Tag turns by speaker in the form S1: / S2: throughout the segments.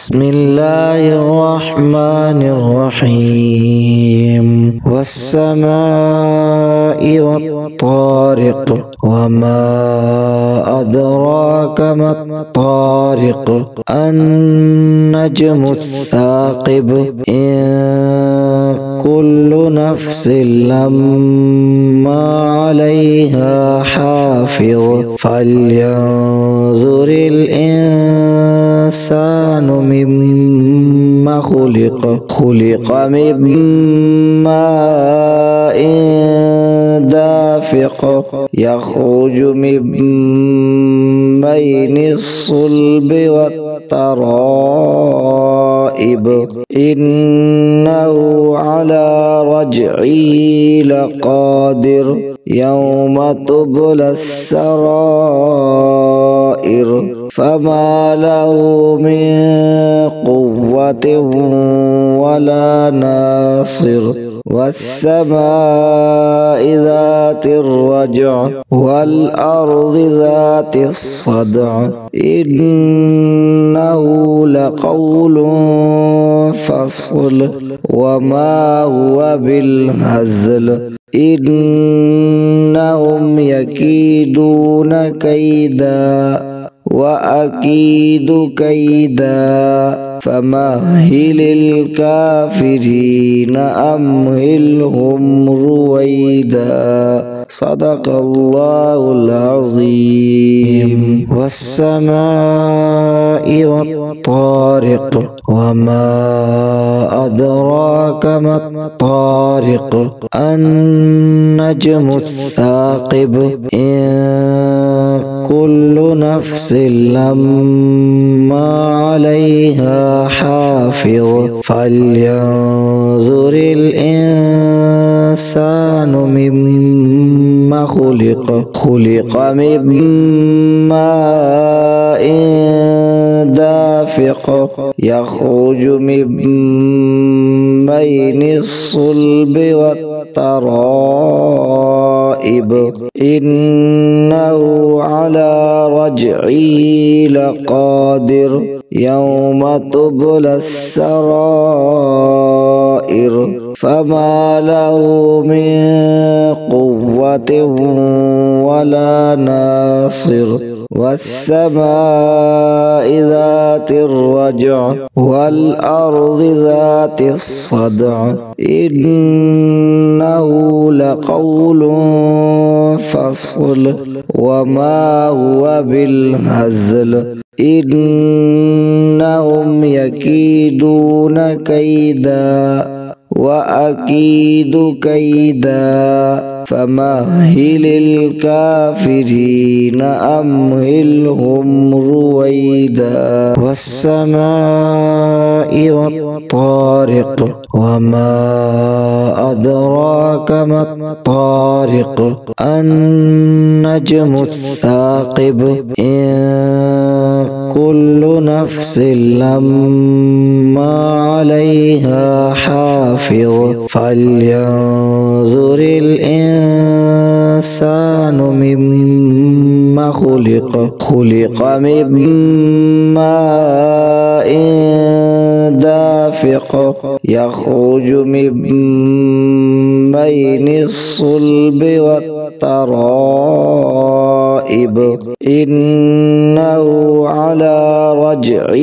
S1: بسم الله الرحمن الرحيم. والسماء والطارق وما أدراك ما الطارق. النجم الثاقب إن كل نفس لما عليها حافظ. فلينظر الإنسان مما خلق. خلق من ماء دافق. يخرج من بين الصلب والترائب. إنه رجعه لقادر يوم تبلى السرائر فما له من قوة ولا ناصر والسماء ذات الرجع والأرض ذات الصدع إنه لقول فصل وما هو بالهزل. إنهم يكيدون كيدا. وأكيد كيدا فمهل الكافرين أمهلهم رويدا. صدق الله العظيم. والسماء والطارق وما أدراك ما الطارق. النجم الثاقب إن كل نفس لما عليها حافظ. فلينظر الإنسان مما خلق. خلق من ماء دافق. يخرج من بين الصلب والترائب. إنه على رجعه لقادر يوم تبلى السرائر فما له من قوة ولا ناصر والسماء ذات الرجع والأرض ذات الصدع إنه لقول فصل وما هو بالهزل. إنهم يكيدون كيدا. وأكيد كيدا فمهل الكافرين أمهلهم رويدا والسماء والطارق وما أدراك ما الطارق النجم الثاقب إن كل نفس لما عليها حافظ. فلينظر الإنسان مما خلق. خلق من ماء دافق. يخرج من بين الصلب والترائب. إنه على رجعه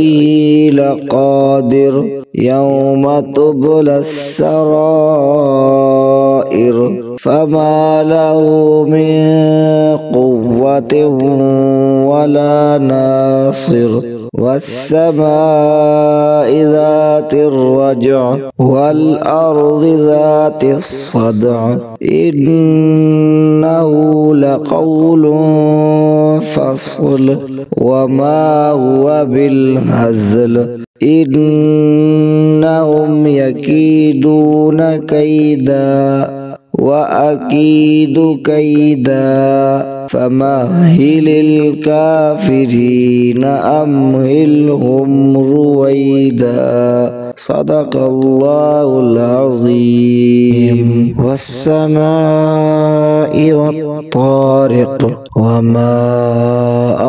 S1: لقادر يوم تبلى السرائر. فما له من قوة ولا ناصر. والسماء ذات الرجع والأرض ذات الصدع. إنه لقول فصل. وما هو بالهزل. إنهم يكيدون كيدا. وأكيد كيدا فمهل الكافرين أمهلهم رويدا. صدق الله العظيم. والسماء والطارق وما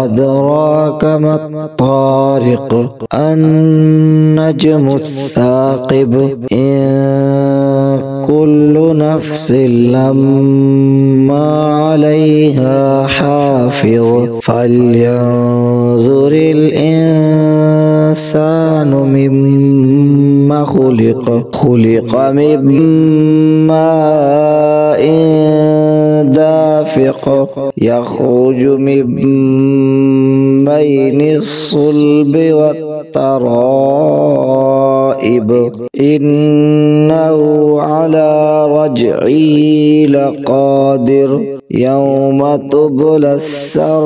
S1: أدراك ما الطارق. النجم الثاقب إن كل نفس لما عليها حافظ. فلينظر الإنسان مما خلق. خلق من ماء دافق. يخرج من بين الصلب والترائب إنه على رجعه لقادر. يوم تبلى السرائر.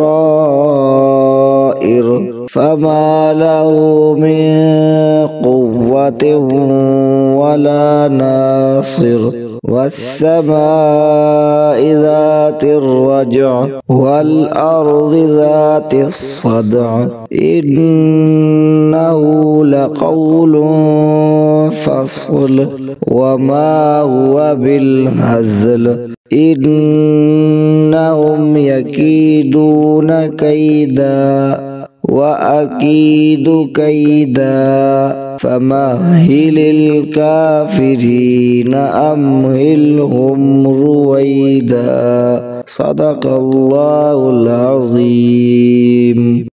S1: فما له من قوة ولا ناصر. والسماء ذات الرجع والأرض ذات الصدع. إنه لقول فصل. وما هو بالهزل. إنهم يكيدون كيدا. وأكيد كيدا فمهل الكافرين أمهلهم رويدا. صدق الله العظيم.